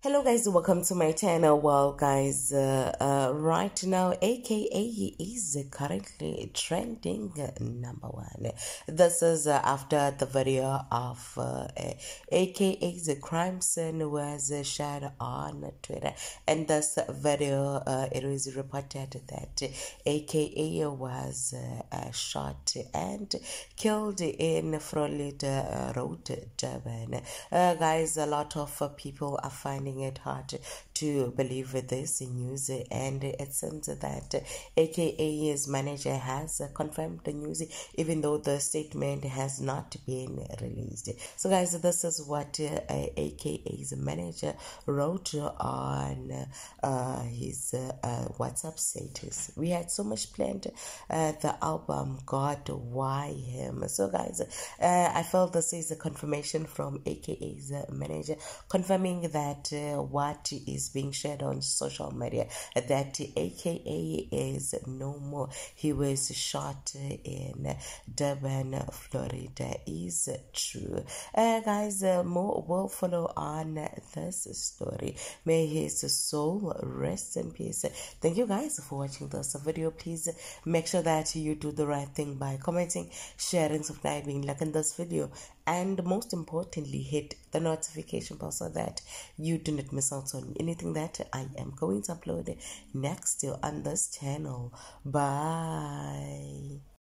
Hello guys, welcome to my channel. Well guys, uh, uh, right now AKA is currently trending number one. This is uh, after the video of uh, the crime scene was shared on Twitter and this video uh, it was reported that AKA was uh, shot and killed in Florida Road, Durban. guys, a lot of people are finding it hard to believe this news and it seems that AKA's manager has confirmed the news even though the statement has not been released. So guys, this is what uh, AKA's manager wrote on uh, his uh, WhatsApp status. We had so much planned uh, the album God Why Him. So guys, uh, I felt this is a confirmation from AKA's manager confirming that uh, what is being shared on social media that AKA is no more. He was shot in Durban, Florida. Is true. Uh, guys, uh, more will follow on this story. May his soul rest in peace. Thank you guys for watching this video. Please make sure that you do the right thing by commenting, sharing, subscribing, liking this video, and most importantly, hit the notification bell so that you do not miss out on anything that I am going to upload next on this channel. Bye.